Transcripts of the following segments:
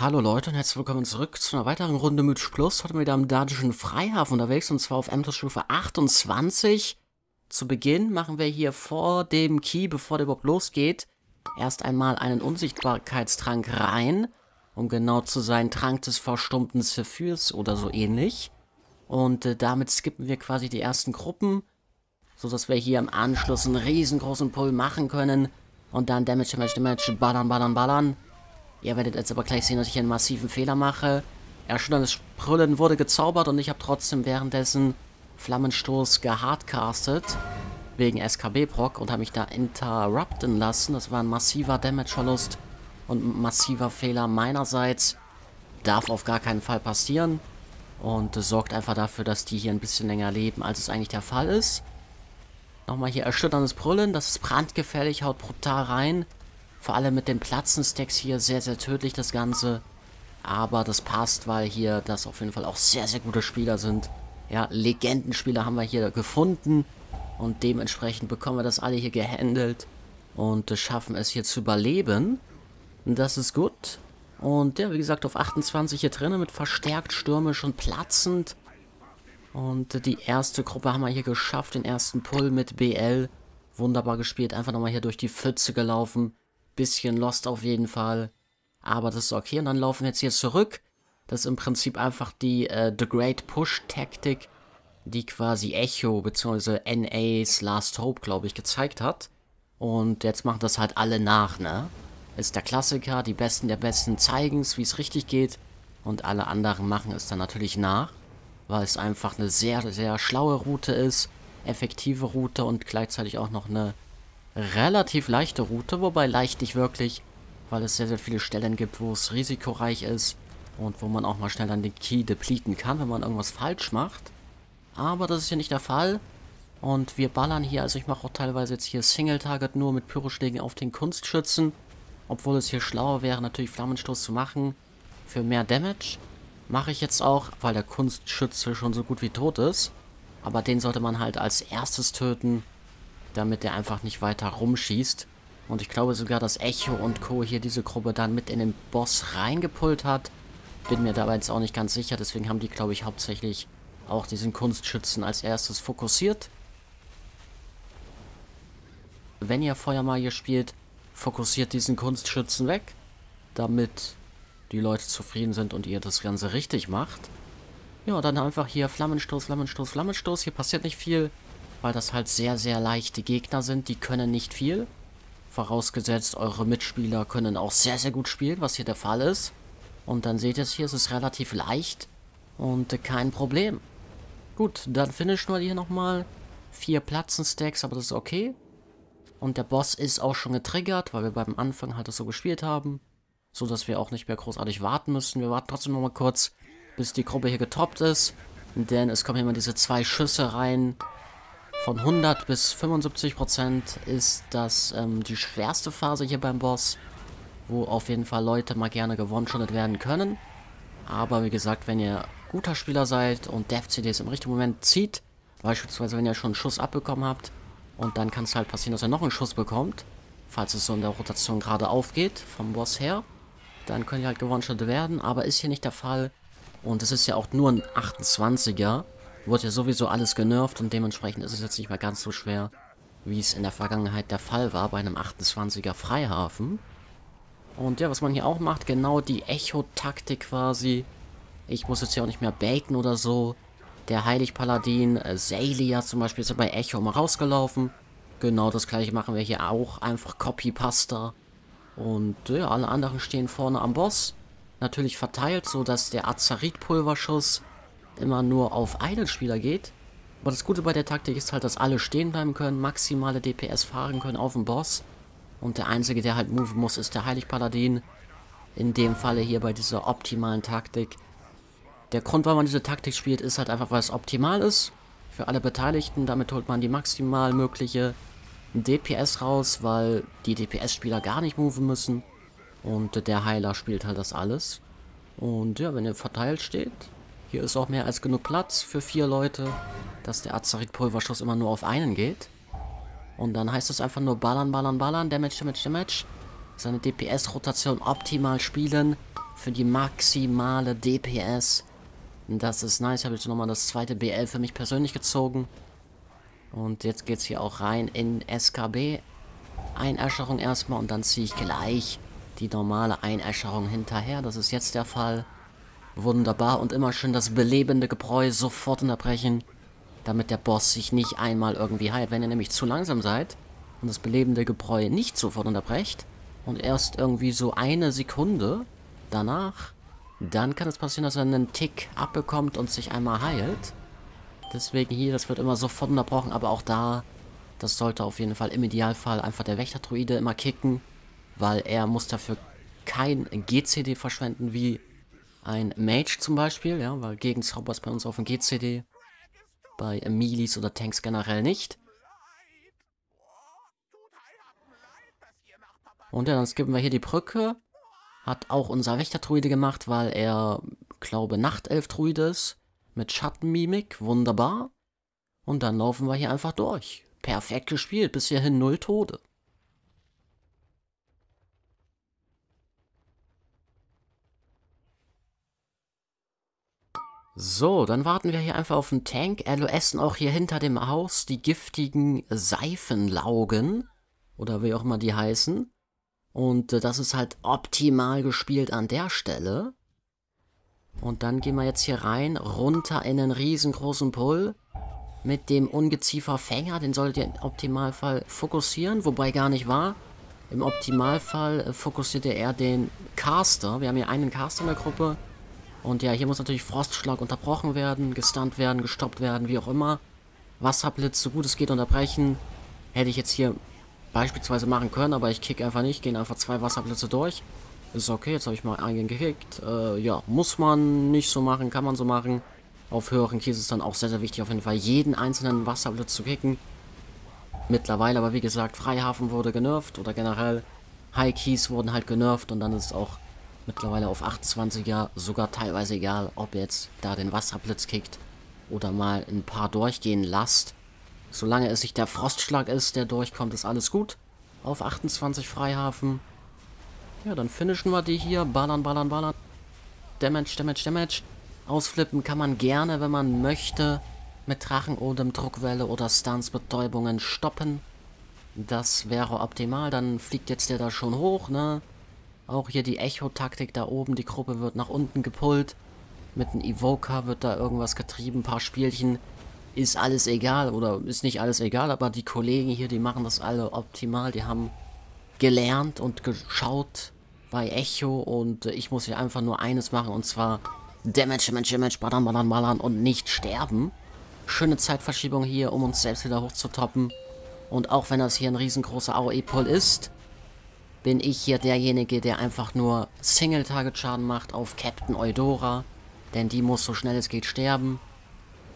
Hallo Leute und herzlich willkommen zurück zu einer weiteren Runde Mythisch Plus. Heute wieder am Dungeon Freihafen unterwegs und zwar auf Stufe 28. Zu Beginn machen wir hier vor dem Key, bevor der überhaupt losgeht, erst einmal einen Unsichtbarkeitstrank rein, um genau zu sein, Trank des verstummten Zephyrs oder so ähnlich. Und äh, damit skippen wir quasi die ersten Gruppen, sodass wir hier im Anschluss einen riesengroßen Pull machen können und dann Damage, Damage, Damage, ballern, ballern, ballern Ihr werdet jetzt aber gleich sehen, dass ich einen massiven Fehler mache. Erschütterndes Brüllen wurde gezaubert und ich habe trotzdem währenddessen Flammenstoß gehardcastet. Wegen SKB-Proc und habe mich da interrupten lassen. Das war ein massiver Damage-Verlust und massiver Fehler meinerseits. Darf auf gar keinen Fall passieren. Und sorgt einfach dafür, dass die hier ein bisschen länger leben, als es eigentlich der Fall ist. Nochmal hier erschütterndes Brüllen. Das ist brandgefährlich, haut brutal rein. Vor allem mit den Platzen-Stacks hier sehr, sehr tödlich das Ganze. Aber das passt, weil hier das auf jeden Fall auch sehr, sehr gute Spieler sind. Ja, Legendenspieler haben wir hier gefunden. Und dementsprechend bekommen wir das alle hier gehandelt. Und schaffen es hier zu überleben. Das ist gut. Und ja, wie gesagt, auf 28 hier drinnen mit verstärkt stürmisch und platzend. Und die erste Gruppe haben wir hier geschafft, den ersten Pull mit BL. Wunderbar gespielt, einfach nochmal hier durch die Pfütze gelaufen. Bisschen lost auf jeden Fall. Aber das ist okay. Und dann laufen wir jetzt hier zurück. Das ist im Prinzip einfach die äh, The Great Push-Taktik, die quasi Echo bzw. NA's Last Hope, glaube ich, gezeigt hat. Und jetzt machen das halt alle nach, ne? Ist der Klassiker, die Besten der Besten zeigen es, wie es richtig geht. Und alle anderen machen es dann natürlich nach. Weil es einfach eine sehr, sehr schlaue Route ist. Effektive Route und gleichzeitig auch noch eine relativ leichte Route, wobei leicht nicht wirklich, weil es sehr, sehr viele Stellen gibt, wo es risikoreich ist und wo man auch mal schnell dann den Key depleten kann, wenn man irgendwas falsch macht. Aber das ist hier nicht der Fall. Und wir ballern hier, also ich mache auch teilweise jetzt hier Single-Target nur mit Pyroschlägen auf den Kunstschützen. Obwohl es hier schlauer wäre, natürlich Flammenstoß zu machen für mehr Damage. Mache ich jetzt auch, weil der Kunstschütze schon so gut wie tot ist. Aber den sollte man halt als erstes töten, damit der einfach nicht weiter rumschießt. Und ich glaube sogar, dass Echo und Co. hier diese Gruppe dann mit in den Boss reingepult hat. Bin mir dabei jetzt auch nicht ganz sicher, deswegen haben die, glaube ich, hauptsächlich auch diesen Kunstschützen als erstes fokussiert. Wenn ihr Feuermagier spielt, fokussiert diesen Kunstschützen weg, damit die Leute zufrieden sind und ihr das Ganze richtig macht. Ja, dann einfach hier Flammenstoß, Flammenstoß, Flammenstoß. Hier passiert nicht viel weil das halt sehr, sehr leichte Gegner sind. Die können nicht viel. Vorausgesetzt, eure Mitspieler können auch sehr, sehr gut spielen, was hier der Fall ist. Und dann seht ihr es hier, es ist relativ leicht und kein Problem. Gut, dann finishen wir hier nochmal. Vier Platzen-Stacks, aber das ist okay. Und der Boss ist auch schon getriggert, weil wir beim Anfang halt das so gespielt haben. So, dass wir auch nicht mehr großartig warten müssen. Wir warten trotzdem nochmal kurz, bis die Gruppe hier getoppt ist. Denn es kommen immer diese zwei Schüsse rein, von 100 bis 75 Prozent ist das ähm, die schwerste Phase hier beim Boss, wo auf jeden Fall Leute mal gerne gewonnen werden können. Aber wie gesagt, wenn ihr guter Spieler seid und Dev-CDs im richtigen Moment zieht, beispielsweise wenn ihr schon einen Schuss abbekommen habt, und dann kann es halt passieren, dass er noch einen Schuss bekommt, falls es so in der Rotation gerade aufgeht, vom Boss her, dann könnt ihr halt gewonnen werden, aber ist hier nicht der Fall. Und es ist ja auch nur ein 28er, wurde ja sowieso alles genervt und dementsprechend ist es jetzt nicht mehr ganz so schwer, wie es in der Vergangenheit der Fall war bei einem 28er Freihafen. Und ja, was man hier auch macht, genau die Echo-Taktik quasi. Ich muss jetzt ja auch nicht mehr baiten oder so. Der Heiligpaladin, äh, Salia zum Beispiel, ist ja bei Echo mal rausgelaufen. Genau das gleiche machen wir hier auch. Einfach Copy-Pasta. Und ja, alle anderen stehen vorne am Boss. Natürlich verteilt, so dass der Azarit-Pulverschuss immer nur auf einen Spieler geht. Aber das Gute bei der Taktik ist halt, dass alle stehen bleiben können, maximale DPS fahren können auf den Boss. Und der Einzige, der halt move muss, ist der Heiligpaladin. In dem Falle hier bei dieser optimalen Taktik. Der Grund, warum man diese Taktik spielt, ist halt einfach, weil es optimal ist. Für alle Beteiligten. Damit holt man die maximal mögliche DPS raus, weil die DPS-Spieler gar nicht moven müssen. Und der Heiler spielt halt das alles. Und ja, wenn ihr verteilt steht, hier ist auch mehr als genug Platz für vier Leute, dass der Azarit-Pulverschuss immer nur auf einen geht. Und dann heißt es einfach nur ballern, ballern, ballern, Damage, Damage, Damage. Seine DPS-Rotation optimal spielen. für die maximale DPS. Das ist nice. Ich habe jetzt nochmal das zweite BL für mich persönlich gezogen. Und jetzt geht es hier auch rein in SKB. Einäscherung erstmal und dann ziehe ich gleich die normale Einäscherung hinterher. Das ist jetzt der Fall. Wunderbar und immer schön das belebende Gebräu sofort unterbrechen, damit der Boss sich nicht einmal irgendwie heilt. Wenn ihr nämlich zu langsam seid und das belebende Gebräu nicht sofort unterbrecht und erst irgendwie so eine Sekunde danach, dann kann es passieren, dass er einen Tick abbekommt und sich einmal heilt. Deswegen hier, das wird immer sofort unterbrochen, aber auch da, das sollte auf jeden Fall im Idealfall einfach der Wächterdruide immer kicken, weil er muss dafür kein GCD verschwenden, wie ein Mage zum Beispiel, ja, weil Gegenzauber ist bei uns auf dem GCD. Bei Milis oder Tanks generell nicht. Und ja, dann skippen wir hier die Brücke. Hat auch unser Wächter-Druide gemacht, weil er, glaube, Nachtelf-Druide ist. Mit Schattenmimik. Wunderbar. Und dann laufen wir hier einfach durch. Perfekt gespielt. Bis hierhin null Tode. So, dann warten wir hier einfach auf den Tank. Er essen auch hier hinter dem Haus die giftigen Seifenlaugen. Oder wie auch immer die heißen. Und äh, das ist halt optimal gespielt an der Stelle. Und dann gehen wir jetzt hier rein, runter in den riesengroßen Pull. Mit dem Ungeziefer-Fänger, den solltet ihr im Optimalfall fokussieren, wobei gar nicht wahr. Im Optimalfall äh, fokussiert eher den Caster. Wir haben hier einen Caster in der Gruppe. Und ja, hier muss natürlich Frostschlag unterbrochen werden, gestunt werden, gestoppt werden, wie auch immer. Wasserblitz, so gut es geht, unterbrechen. Hätte ich jetzt hier beispielsweise machen können, aber ich kick einfach nicht, gehen einfach zwei Wasserblitze durch. Ist okay, jetzt habe ich mal einen gekickt. Äh, ja, muss man nicht so machen, kann man so machen. Auf höheren Keys ist dann auch sehr, sehr wichtig, auf jeden Fall jeden einzelnen Wasserblitz zu kicken. Mittlerweile aber, wie gesagt, Freihafen wurde genervt oder generell High Keys wurden halt genervt und dann ist es auch mittlerweile auf 28er sogar teilweise egal, ob jetzt da den Wasserblitz kickt oder mal ein paar durchgehen lasst. Solange es nicht der Frostschlag ist, der durchkommt, ist alles gut. Auf 28 Freihafen. Ja, dann finishen wir die hier. Ballern, ballern, ballern. Damage, Damage, Damage. Ausflippen kann man gerne, wenn man möchte. Mit Drachenodem, Druckwelle oder Stance-Betäubungen stoppen. Das wäre optimal. Dann fliegt jetzt der da schon hoch, ne? Auch hier die Echo-Taktik da oben. Die Gruppe wird nach unten gepullt. Mit einem Evoker wird da irgendwas getrieben. Ein paar Spielchen. Ist alles egal. Oder ist nicht alles egal. Aber die Kollegen hier, die machen das alle optimal. Die haben gelernt und geschaut bei Echo. Und ich muss hier einfach nur eines machen. Und zwar Damage, Damage, Damage, ballern, ballern, ballern und nicht sterben. Schöne Zeitverschiebung hier, um uns selbst wieder hochzutoppen. Und auch wenn das hier ein riesengroßer AOE-Pull ist, bin ich hier derjenige, der einfach nur Single-Target-Schaden macht auf Captain Eudora. Denn die muss so schnell es geht sterben.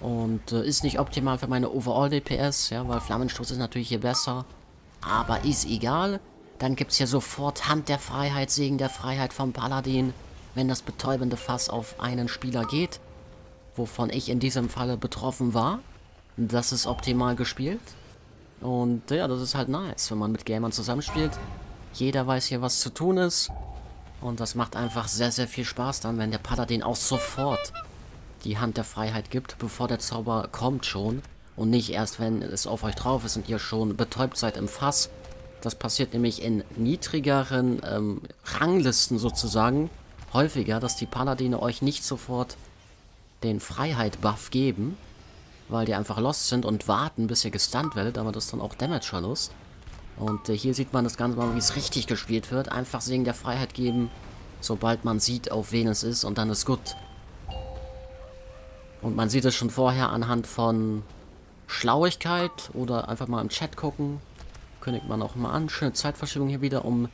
Und äh, ist nicht optimal für meine Overall-DPS, ja, weil Flammenstoß ist natürlich hier besser. Aber ist egal. Dann gibt es hier sofort Hand der Freiheit, Segen der Freiheit vom Paladin, wenn das betäubende Fass auf einen Spieler geht. Wovon ich in diesem Falle betroffen war. Das ist optimal gespielt. Und ja, das ist halt nice, wenn man mit Gamern zusammenspielt. Jeder weiß hier, was zu tun ist. Und das macht einfach sehr, sehr viel Spaß dann, wenn der Paladin auch sofort die Hand der Freiheit gibt, bevor der Zauber kommt schon. Und nicht erst, wenn es auf euch drauf ist und ihr schon betäubt seid im Fass. Das passiert nämlich in niedrigeren ähm, Ranglisten sozusagen häufiger, dass die Paladine euch nicht sofort den Freiheit-Buff geben, weil die einfach lost sind und warten, bis ihr gestunt werdet, aber das ist dann auch Damage-Verlust. Und äh, hier sieht man das Ganze mal, wie es richtig gespielt wird. Einfach Segen der Freiheit geben, sobald man sieht, auf wen es ist und dann ist gut. Und man sieht es schon vorher anhand von Schlauigkeit oder einfach mal im Chat gucken. Kündigt man auch mal an. Schöne Zeitverschiebung hier wieder, um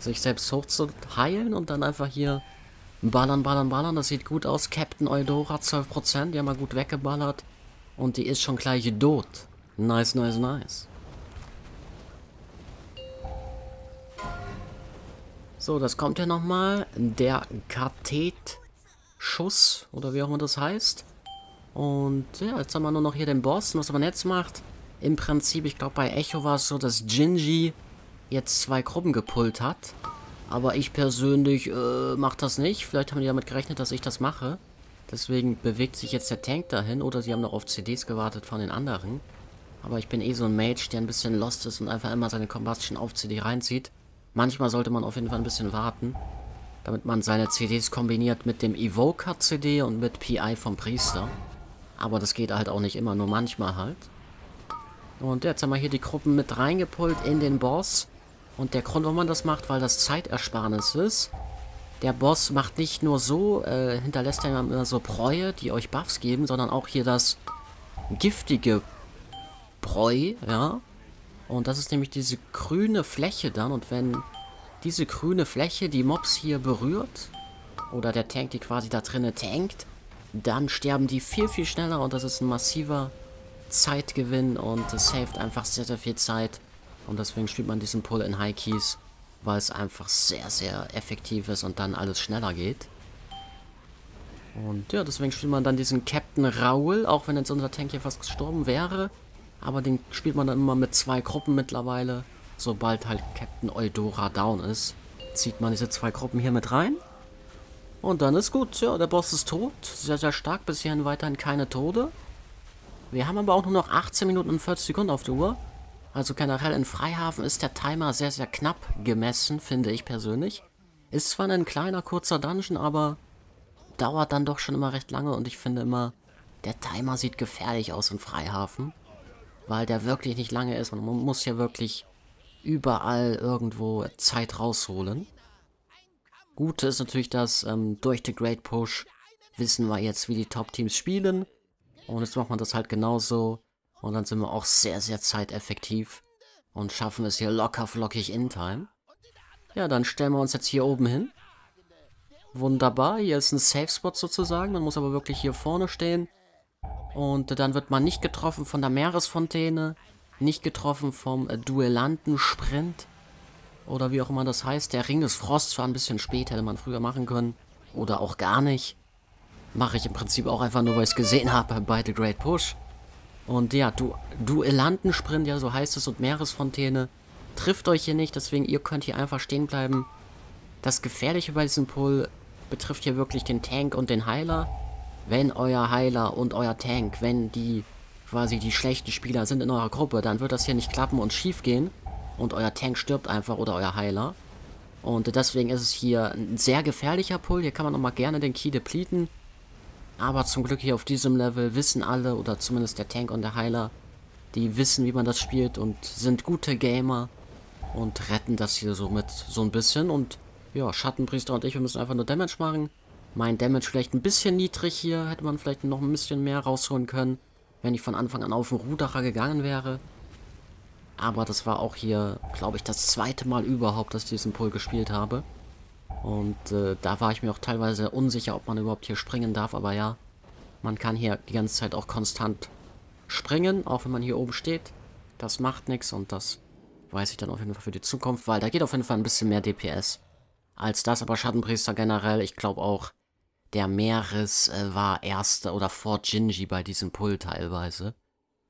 sich selbst hoch zu heilen und dann einfach hier ballern, ballern, ballern. Das sieht gut aus. Captain Eudora 12%, die haben wir gut weggeballert. Und die ist schon gleich tot. Nice, nice, nice. So, das kommt ja nochmal. Der Kathet-Schuss, oder wie auch immer das heißt. Und ja, jetzt haben wir nur noch hier den Boss. Und was man jetzt macht, im Prinzip, ich glaube bei Echo war es so, dass Gingy jetzt zwei Gruppen gepullt hat. Aber ich persönlich äh, mache das nicht. Vielleicht haben die damit gerechnet, dass ich das mache. Deswegen bewegt sich jetzt der Tank dahin. Oder sie haben noch auf CDs gewartet von den anderen. Aber ich bin eh so ein Mage, der ein bisschen lost ist und einfach immer seine Combustion auf CD reinzieht. Manchmal sollte man auf jeden Fall ein bisschen warten. Damit man seine CDs kombiniert mit dem Evoker CD und mit PI vom Priester. Aber das geht halt auch nicht immer, nur manchmal halt. Und jetzt haben wir hier die Gruppen mit reingepult in den Boss. Und der Grund, warum man das macht, weil das Zeitersparnis ist. Der Boss macht nicht nur so, äh, hinterlässt er immer so Bräue, die euch Buffs geben, sondern auch hier das giftige Bräu, ja. Und das ist nämlich diese grüne Fläche dann. Und wenn diese grüne Fläche die Mobs hier berührt, oder der Tank, die quasi da drinnen tankt, dann sterben die viel, viel schneller und das ist ein massiver Zeitgewinn und es saved einfach sehr, sehr viel Zeit. Und deswegen spielt man diesen Pull in High Keys, weil es einfach sehr, sehr effektiv ist und dann alles schneller geht. Und ja, deswegen spielt man dann diesen Captain Raoul, auch wenn jetzt unser Tank hier fast gestorben wäre. Aber den spielt man dann immer mit zwei Gruppen mittlerweile. Sobald halt Captain Eudora down ist, zieht man diese zwei Gruppen hier mit rein. Und dann ist gut. Ja, der Boss ist tot. Sehr, sehr stark. Bisher weiterhin keine Tode. Wir haben aber auch nur noch 18 Minuten und 40 Sekunden auf der Uhr. Also generell in Freihafen ist der Timer sehr, sehr knapp gemessen, finde ich persönlich. Ist zwar ein kleiner, kurzer Dungeon, aber dauert dann doch schon immer recht lange und ich finde immer, der Timer sieht gefährlich aus in Freihafen. Weil der wirklich nicht lange ist und man muss ja wirklich überall irgendwo Zeit rausholen. Gute ist natürlich, dass ähm, durch den Great Push wissen wir jetzt, wie die Top-Teams spielen. Und jetzt macht man das halt genauso. Und dann sind wir auch sehr, sehr zeiteffektiv. Und schaffen es hier locker flockig in Time. Ja, dann stellen wir uns jetzt hier oben hin. Wunderbar, hier ist ein Safe Spot sozusagen. Man muss aber wirklich hier vorne stehen. Und dann wird man nicht getroffen von der Meeresfontäne. Nicht getroffen vom äh, Duellanten-Sprint. Oder wie auch immer das heißt. Der Ring des Frosts war ein bisschen spät, hätte man früher machen können. Oder auch gar nicht. Mache ich im Prinzip auch einfach nur, weil ich es gesehen habe bei The Great Push. Und ja, du Duellantensprint, ja, so heißt es, und Meeresfontäne trifft euch hier nicht, deswegen ihr könnt hier einfach stehen bleiben. Das Gefährliche bei diesem Pull betrifft hier wirklich den Tank und den Heiler. Wenn euer Heiler und euer Tank, wenn die quasi die schlechten Spieler sind in eurer Gruppe, dann wird das hier nicht klappen und schief gehen. Und euer Tank stirbt einfach oder euer Heiler. Und deswegen ist es hier ein sehr gefährlicher Pull. Hier kann man nochmal gerne den Key depleten. Aber zum Glück hier auf diesem Level wissen alle, oder zumindest der Tank und der Heiler, die wissen, wie man das spielt und sind gute Gamer und retten das hier somit so ein bisschen. Und ja, Schattenpriester und ich, wir müssen einfach nur Damage machen. Mein Damage vielleicht ein bisschen niedrig hier, hätte man vielleicht noch ein bisschen mehr rausholen können, wenn ich von Anfang an auf den Rudacher gegangen wäre. Aber das war auch hier, glaube ich, das zweite Mal überhaupt, dass ich diesen Pull gespielt habe. Und äh, da war ich mir auch teilweise unsicher, ob man überhaupt hier springen darf. Aber ja, man kann hier die ganze Zeit auch konstant springen, auch wenn man hier oben steht. Das macht nichts und das weiß ich dann auf jeden Fall für die Zukunft, weil da geht auf jeden Fall ein bisschen mehr DPS als das. Aber Schattenpriester generell, ich glaube auch, der Meeres äh, war erster oder vor Ginji bei diesem Pull teilweise.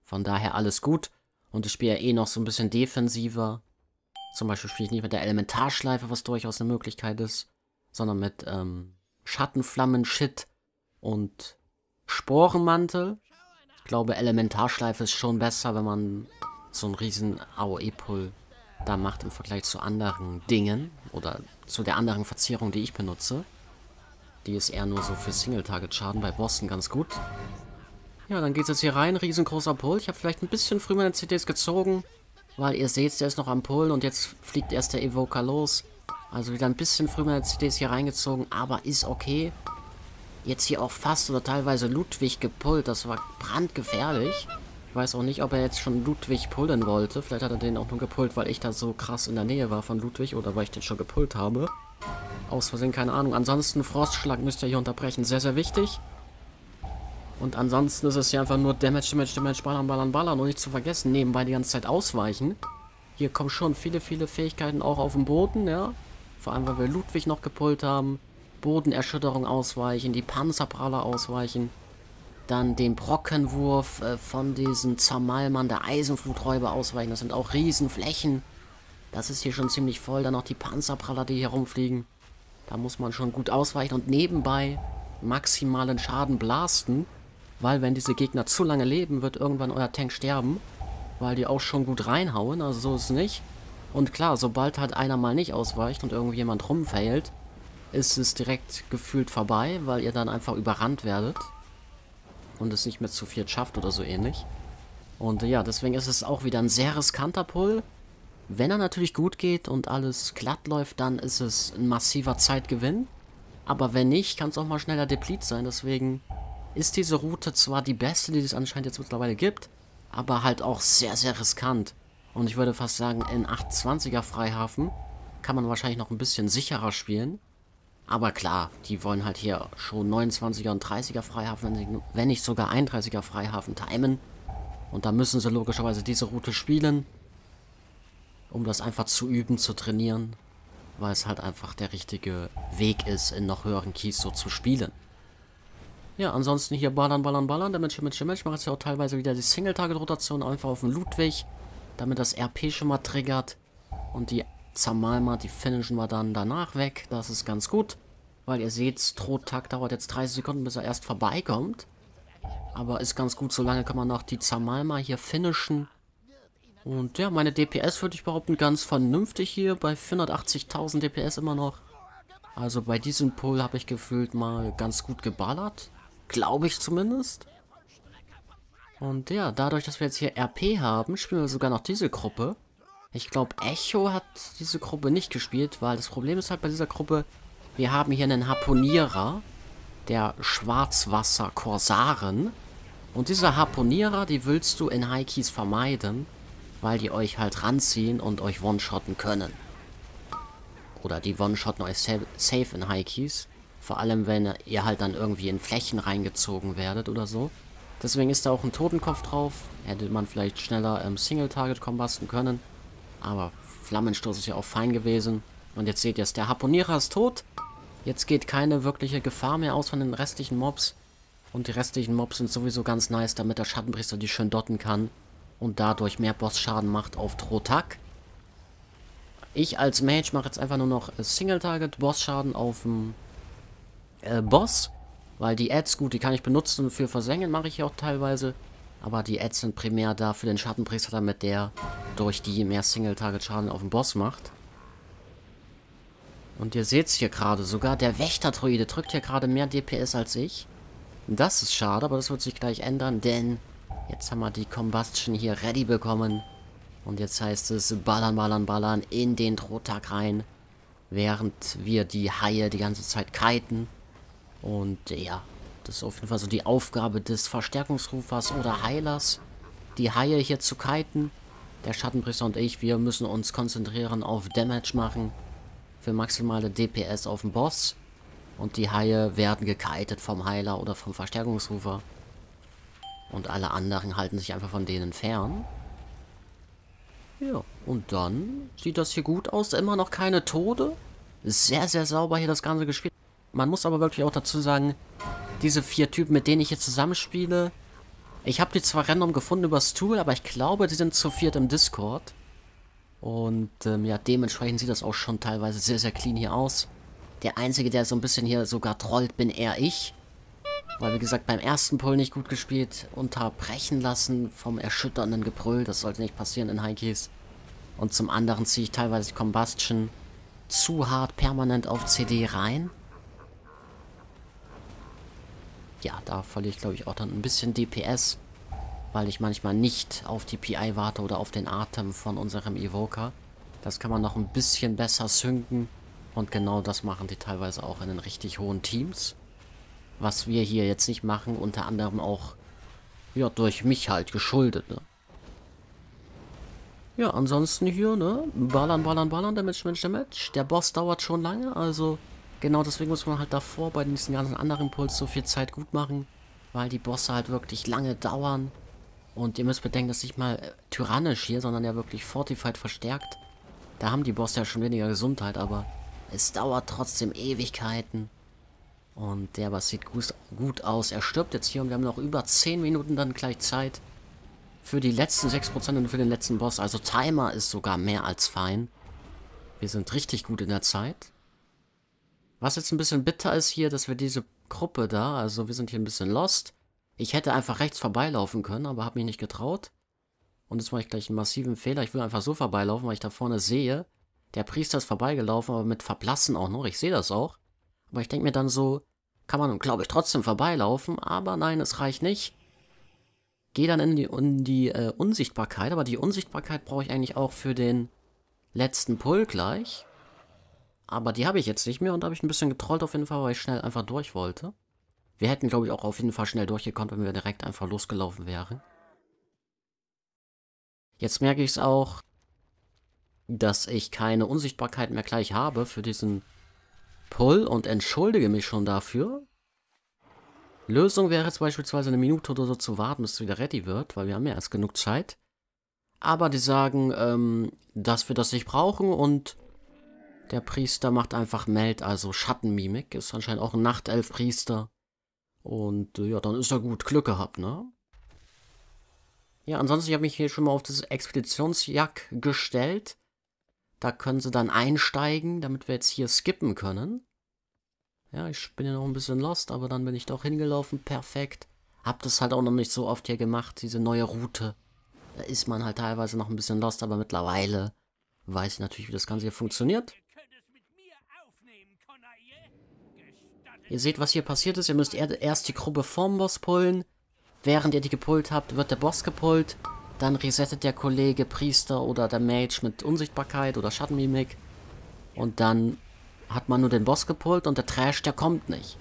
Von daher alles gut. Und ich spiele ja eh noch so ein bisschen defensiver. Zum Beispiel spiele ich nicht mit der Elementarschleife, was durchaus eine Möglichkeit ist, sondern mit ähm, Schattenflammen-Shit und Sporenmantel. Ich glaube, Elementarschleife ist schon besser, wenn man so einen riesen AOE-Pull da macht im Vergleich zu anderen Dingen oder zu der anderen Verzierung, die ich benutze. Die ist eher nur so für Single-Target-Schaden bei Bossen ganz gut. Ja, dann geht's jetzt hier rein, riesengroßer Pull. Ich habe vielleicht ein bisschen früh meine CDs gezogen. Weil ihr seht, der ist noch am Pullen und jetzt fliegt erst der Evoker los. Also wieder ein bisschen früher meine CDs hier reingezogen, aber ist okay. Jetzt hier auch fast oder teilweise Ludwig gepullt. Das war brandgefährlich. Ich weiß auch nicht, ob er jetzt schon Ludwig pullen wollte. Vielleicht hat er den auch nur gepullt, weil ich da so krass in der Nähe war von Ludwig oder weil ich den schon gepullt habe. Aus Versehen, keine Ahnung. Ansonsten, Frostschlag müsst ihr hier unterbrechen. Sehr, sehr wichtig. Und ansonsten ist es ja einfach nur Damage, Damage, Damage, ballern, ballern, ballern. Und nicht zu vergessen, nebenbei die ganze Zeit ausweichen. Hier kommen schon viele, viele Fähigkeiten auch auf den Boden, ja. Vor allem, weil wir Ludwig noch gepult haben. Bodenerschütterung ausweichen, die Panzerpraller ausweichen. Dann den Brockenwurf äh, von diesem Zamalmann, der Eisenfluträuber ausweichen. Das sind auch Riesenflächen. Das ist hier schon ziemlich voll. Dann noch die Panzerpraller, die hier rumfliegen. Da muss man schon gut ausweichen und nebenbei maximalen Schaden blasten. Weil wenn diese Gegner zu lange leben, wird irgendwann euer Tank sterben. Weil die auch schon gut reinhauen, also so ist es nicht. Und klar, sobald halt einer mal nicht ausweicht und irgendwie jemand rumfällt, ist es direkt gefühlt vorbei, weil ihr dann einfach überrannt werdet. Und es nicht mehr zu viel schafft oder so ähnlich. Und ja, deswegen ist es auch wieder ein sehr riskanter Pull. Wenn er natürlich gut geht und alles glatt läuft, dann ist es ein massiver Zeitgewinn. Aber wenn nicht, kann es auch mal schneller Deplete sein. Deswegen ist diese Route zwar die beste, die es anscheinend jetzt mittlerweile gibt, aber halt auch sehr, sehr riskant. Und ich würde fast sagen, in 820er Freihafen kann man wahrscheinlich noch ein bisschen sicherer spielen. Aber klar, die wollen halt hier schon 29er und 30er Freihafen, wenn nicht sogar 31er Freihafen timen. Und da müssen sie logischerweise diese Route spielen, um das einfach zu üben, zu trainieren, weil es halt einfach der richtige Weg ist, in noch höheren Keys so zu spielen. Ja, ansonsten hier ballern, ballern, ballern, damit Damage, Damage. Ich mache jetzt ja auch teilweise wieder die Single-Target-Rotation einfach auf den Ludwig, damit das RP schon mal triggert. Und die Zamalma, die finishen wir dann danach weg. Das ist ganz gut, weil ihr seht, Strohtag dauert jetzt 30 Sekunden, bis er erst vorbeikommt. Aber ist ganz gut, solange kann man noch die Zamalma hier finishen. Und ja, meine DPS würde ich behaupten ganz vernünftig hier, bei 480.000 DPS immer noch. Also bei diesem Pull habe ich gefühlt mal ganz gut geballert. Glaube ich zumindest. Und ja, dadurch, dass wir jetzt hier RP haben, spielen wir sogar noch diese Gruppe. Ich glaube, Echo hat diese Gruppe nicht gespielt, weil das Problem ist halt bei dieser Gruppe, wir haben hier einen Harponierer, der Schwarzwasser-Korsaren. Und dieser Harponierer, die willst du in Highkeys vermeiden, weil die euch halt ranziehen und euch one-shotten können. Oder die one-shotten euch safe in Highkeys. Vor allem, wenn ihr halt dann irgendwie in Flächen reingezogen werdet oder so. Deswegen ist da auch ein Totenkopf drauf. Hätte man vielleicht schneller im Single-Target kombasten können. Aber Flammenstoß ist ja auch fein gewesen. Und jetzt seht ihr es, der Harponierer ist tot. Jetzt geht keine wirkliche Gefahr mehr aus von den restlichen Mobs. Und die restlichen Mobs sind sowieso ganz nice, damit der Schattenpriester die schön dotten kann. Und dadurch mehr Boss-Schaden macht auf Trotak. Ich als Mage mache jetzt einfach nur noch Single-Target Boss-Schaden auf dem äh, Boss, weil die Ads, gut, die kann ich benutzen für Versengen, mache ich ja auch teilweise. Aber die Ads sind primär da für den Schattenpriester, damit der durch die mehr Single-Target-Schaden auf den Boss macht. Und ihr seht es hier gerade, sogar der Wächter-Druide drückt hier gerade mehr DPS als ich. Das ist schade, aber das wird sich gleich ändern, denn jetzt haben wir die Combustion hier ready bekommen. Und jetzt heißt es ballern, ballern, ballern in den Drohtag rein, während wir die Haie die ganze Zeit kiten. Und ja, das ist auf jeden Fall so die Aufgabe des Verstärkungsrufers oder Heilers, die Haie hier zu kiten. Der Schattenpriester und ich, wir müssen uns konzentrieren auf Damage machen für maximale DPS auf den Boss. Und die Haie werden gekitet vom Heiler oder vom Verstärkungsrufer. Und alle anderen halten sich einfach von denen fern. Ja, und dann sieht das hier gut aus. Immer noch keine Tode. Sehr, sehr sauber hier das Ganze gespielt. Man muss aber wirklich auch dazu sagen, diese vier Typen, mit denen ich jetzt zusammenspiele, ich habe die zwar random gefunden übers Tool, aber ich glaube, die sind zu viert im Discord. Und ähm, ja, dementsprechend sieht das auch schon teilweise sehr, sehr clean hier aus. Der Einzige, der so ein bisschen hier sogar trollt, bin eher ich. Weil, wie gesagt, beim ersten Pull nicht gut gespielt, unterbrechen lassen vom erschütternden Gebrüll. Das sollte nicht passieren in Highkeys. Und zum anderen ziehe ich teilweise Combustion zu hart permanent auf CD rein. Ja, da verliere ich, glaube ich, auch dann ein bisschen DPS, weil ich manchmal nicht auf die PI warte oder auf den Atem von unserem Evoker. Das kann man noch ein bisschen besser synken und genau das machen die teilweise auch in den richtig hohen Teams. Was wir hier jetzt nicht machen, unter anderem auch ja, durch mich halt geschuldet, ne? Ja, ansonsten hier, ne? Ballern, ballern, ballern, Damage, Damage, Damage. Der Boss dauert schon lange, also Genau deswegen muss man halt davor bei diesen ganzen anderen Puls so viel Zeit gut machen, weil die Bosse halt wirklich lange dauern. Und ihr müsst bedenken, dass nicht mal äh, tyrannisch hier, sondern ja wirklich Fortified verstärkt. Da haben die Bosse ja schon weniger Gesundheit, aber es dauert trotzdem Ewigkeiten. Und der was sieht gut, gut aus. Er stirbt jetzt hier und wir haben noch über 10 Minuten dann gleich Zeit für die letzten 6% und für den letzten Boss. Also Timer ist sogar mehr als fein. Wir sind richtig gut in der Zeit. Was jetzt ein bisschen bitter ist hier, dass wir diese Gruppe da, also wir sind hier ein bisschen lost. Ich hätte einfach rechts vorbeilaufen können, aber habe mich nicht getraut. Und jetzt mache ich gleich einen massiven Fehler. Ich will einfach so vorbeilaufen, weil ich da vorne sehe, der Priester ist vorbeigelaufen, aber mit Verblassen auch noch. Ich sehe das auch. Aber ich denke mir dann so, kann man, glaube ich, trotzdem vorbeilaufen. Aber nein, es reicht nicht. Gehe dann in die, in die äh, Unsichtbarkeit. Aber die Unsichtbarkeit brauche ich eigentlich auch für den letzten Pull gleich. Aber die habe ich jetzt nicht mehr und da habe ich ein bisschen getrollt auf jeden Fall, weil ich schnell einfach durch wollte. Wir hätten, glaube ich, auch auf jeden Fall schnell durchgekommen, wenn wir direkt einfach losgelaufen wären. Jetzt merke ich es auch, dass ich keine Unsichtbarkeit mehr gleich habe für diesen Pull und entschuldige mich schon dafür. Lösung wäre jetzt beispielsweise eine Minute oder so zu warten, bis es wieder ready wird, weil wir haben ja erst genug Zeit. Aber die sagen, ähm, dass wir das nicht brauchen und der Priester macht einfach Meld, also Schattenmimik. Ist anscheinend auch ein Nachtelf-Priester. Und äh, ja, dann ist er gut Glück gehabt, ne? Ja, ansonsten, ich habe mich hier schon mal auf das Expeditionsjack gestellt. Da können sie dann einsteigen, damit wir jetzt hier skippen können. Ja, ich bin ja noch ein bisschen lost, aber dann bin ich doch hingelaufen. Perfekt. Hab das halt auch noch nicht so oft hier gemacht, diese neue Route. Da ist man halt teilweise noch ein bisschen lost, aber mittlerweile weiß ich natürlich, wie das Ganze hier funktioniert. Ihr seht, was hier passiert ist. Ihr müsst erst die Gruppe vorm Boss pullen. Während ihr die gepullt habt, wird der Boss gepullt. Dann resettet der Kollege Priester oder der Mage mit Unsichtbarkeit oder Schattenmimik. Und dann hat man nur den Boss gepullt und der Trash, der kommt nicht.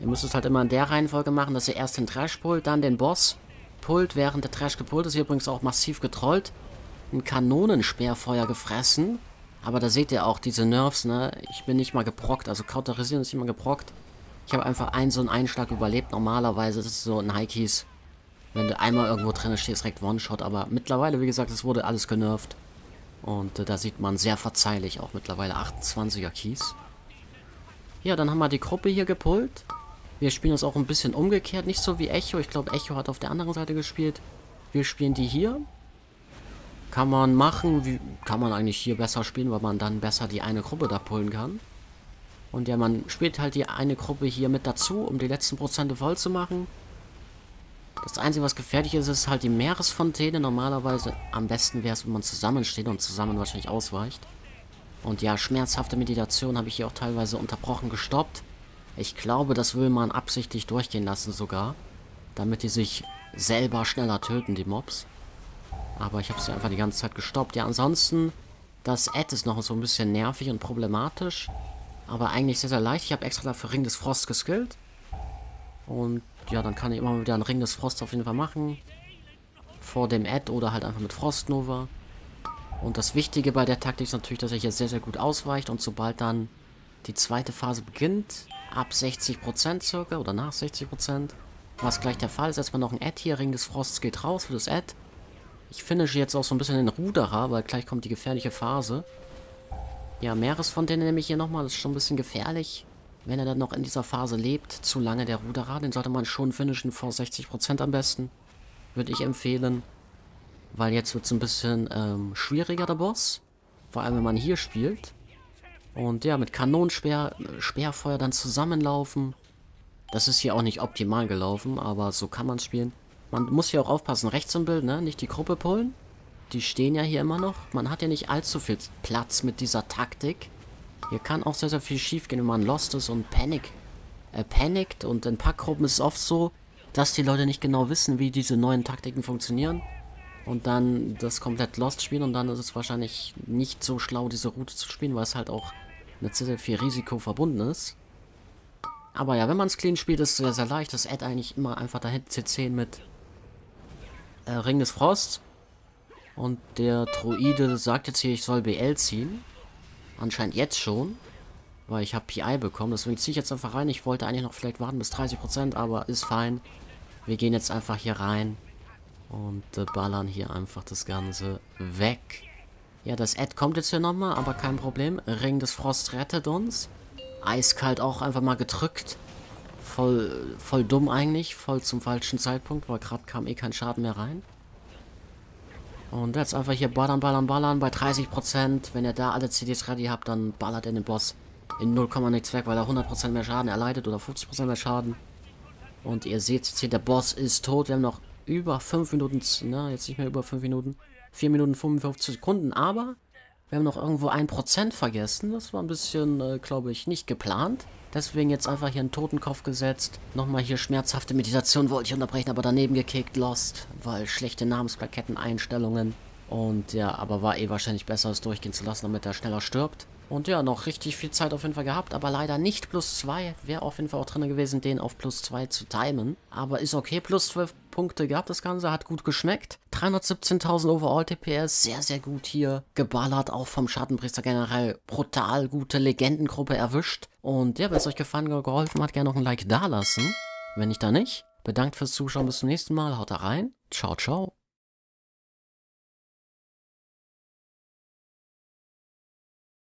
Ihr müsst es halt immer in der Reihenfolge machen, dass ihr erst den Trash pullt, dann den Boss pullt, während der Trash gepullt ist. Hier übrigens auch massiv getrollt. Ein Kanonenspeerfeuer gefressen. Aber da seht ihr auch diese Nerves, ne? Ich bin nicht mal geprockt, also Kauterisieren ist nicht mal geprockt. Ich habe einfach einen so einen Einschlag überlebt. Normalerweise ist es so ein High-Keys. Wenn du einmal irgendwo drin stehst, direkt One-Shot. Aber mittlerweile, wie gesagt, es wurde alles genervt. Und äh, da sieht man sehr verzeihlich auch mittlerweile 28er Keys. Ja, dann haben wir die Gruppe hier gepullt. Wir spielen das auch ein bisschen umgekehrt. Nicht so wie Echo. Ich glaube, Echo hat auf der anderen Seite gespielt. Wir spielen die hier. Kann man machen. Wie, kann man eigentlich hier besser spielen, weil man dann besser die eine Gruppe da pullen kann. Und ja, man spielt halt die eine Gruppe hier mit dazu, um die letzten Prozente voll zu machen. Das Einzige, was gefährlich ist, ist halt die Meeresfontäne. Normalerweise am besten wäre es, wenn man zusammensteht und zusammen wahrscheinlich ausweicht. Und ja, schmerzhafte Meditation habe ich hier auch teilweise unterbrochen gestoppt. Ich glaube, das will man absichtlich durchgehen lassen sogar. Damit die sich selber schneller töten, die Mobs. Aber ich habe sie einfach die ganze Zeit gestoppt. Ja, ansonsten, das Ad ist noch so ein bisschen nervig und problematisch. Aber eigentlich sehr, sehr leicht. Ich habe extra dafür Ring des Frost geskillt. Und ja, dann kann ich immer wieder einen Ring des Frost auf jeden Fall machen. Vor dem Ad oder halt einfach mit Frostnova. Und das Wichtige bei der Taktik ist natürlich, dass er hier sehr, sehr gut ausweicht. Und sobald dann die zweite Phase beginnt, ab 60% circa oder nach 60%, was gleich der Fall ist, setzt man noch ein Ad hier. Ring des Frosts geht raus für das Ad. Ich finische jetzt auch so ein bisschen den Ruderer, weil gleich kommt die gefährliche Phase. Ja, Meeresfontäne nehme ich hier nochmal. Das ist schon ein bisschen gefährlich. Wenn er dann noch in dieser Phase lebt, zu lange der Ruderer, den sollte man schon finishen vor 60% am besten. Würde ich empfehlen. Weil jetzt wird es ein bisschen ähm, schwieriger, der Boss. Vor allem, wenn man hier spielt. Und ja, mit Kanonensperrfeuer äh, dann zusammenlaufen. Das ist hier auch nicht optimal gelaufen, aber so kann man spielen. Man muss hier auch aufpassen, rechts im Bild, ne? Nicht die Gruppe pullen. Die stehen ja hier immer noch. Man hat ja nicht allzu viel Platz mit dieser Taktik. Hier kann auch sehr, sehr viel schief gehen, wenn man lost ist und panic, äh, panikt. Und in Packgruppen ist es oft so, dass die Leute nicht genau wissen, wie diese neuen Taktiken funktionieren. Und dann das komplett lost spielen. Und dann ist es wahrscheinlich nicht so schlau, diese Route zu spielen, weil es halt auch mit sehr, sehr viel Risiko verbunden ist. Aber ja, wenn man es clean spielt, ist es sehr, sehr leicht. Das Add eigentlich immer einfach dahin C10 mit äh, Ring des Frosts. Und der Druide sagt jetzt hier, ich soll BL ziehen. Anscheinend jetzt schon. Weil ich habe PI bekommen. Deswegen ziehe ich jetzt einfach rein. Ich wollte eigentlich noch vielleicht warten bis 30%, aber ist fein. Wir gehen jetzt einfach hier rein. Und äh, ballern hier einfach das Ganze weg. Ja, das Ad kommt jetzt hier nochmal, aber kein Problem. Ring des Frost rettet uns. Eiskalt auch einfach mal gedrückt. Voll, voll dumm eigentlich. Voll zum falschen Zeitpunkt, weil gerade kam eh kein Schaden mehr rein. Und jetzt einfach hier ballern, ballern, ballern bei 30%. Wenn ihr da alle CDs ready habt, dann ballert ihr den Boss in 0, nichts weg, weil er 100% mehr Schaden erleidet oder 50% mehr Schaden. Und ihr seht der Boss ist tot. Wir haben noch über 5 Minuten, na, jetzt nicht mehr über 5 Minuten. 4 Minuten 55 Sekunden, aber wir haben noch irgendwo 1% vergessen. Das war ein bisschen, äh, glaube ich, nicht geplant. Deswegen jetzt einfach hier einen Totenkopf gesetzt. Nochmal hier schmerzhafte Meditation wollte ich unterbrechen, aber daneben gekickt, Lost, weil schlechte Namensplaketten, Einstellungen. Und ja, aber war eh wahrscheinlich besser, es durchgehen zu lassen, damit er schneller stirbt. Und ja, noch richtig viel Zeit auf jeden Fall gehabt, aber leider nicht plus 2. Wäre auf jeden Fall auch drin gewesen, den auf plus 2 zu timen. Aber ist okay, plus 12 Punkte gehabt das Ganze, hat gut geschmeckt. 317.000 Overall TPS, sehr, sehr gut hier geballert, auch vom Schattenpriester generell brutal gute Legendengruppe erwischt. Und ja, wenn es euch gefallen oder geholfen hat, gerne noch ein Like dalassen. Wenn nicht, dann nicht. Bedankt fürs Zuschauen, bis zum nächsten Mal, haut da rein. Ciao, ciao.